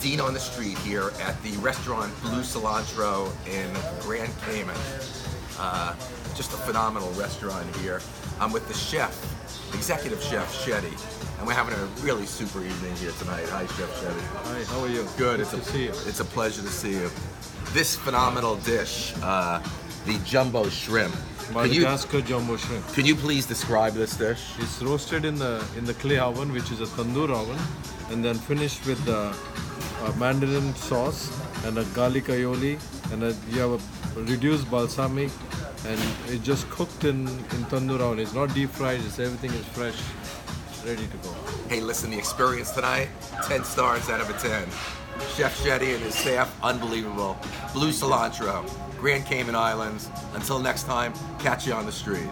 Dean on the Street here at the restaurant Blue Cilantro in Grand Cayman. Uh, just a phenomenal restaurant here. I'm with the chef, executive chef Shetty, and we're having a really super evening here tonight. Hi, Chef Shetty. Hi, how are you? Good. It's to a, see you. It's a pleasure to see you. This phenomenal dish, uh, the jumbo shrimp. Can you, Madagascar jumbo shrimp. can you please describe this dish? It's roasted in the in the clay oven, which is a tandoor oven, and then finished with the uh, mandarin sauce and a garlic aioli, and a, you have a reduced balsamic, and it's just cooked in in tandoor. It's not deep fried. It's everything is fresh, ready to go. Hey, listen, the experience tonight, 10 stars out of a 10. Chef Shetty and his staff, unbelievable. Blue Cilantro, Grand Cayman Islands. Until next time, catch you on the street.